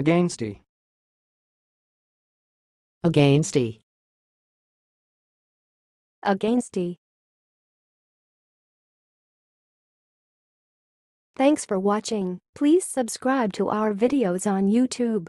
Againsty. Againsty. Againsty. Thanks for watching. Please subscribe to our videos on YouTube.